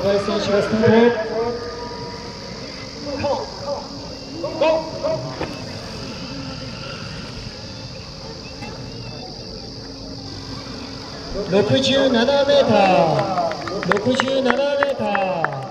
小林選手がスタート67メーター67メーター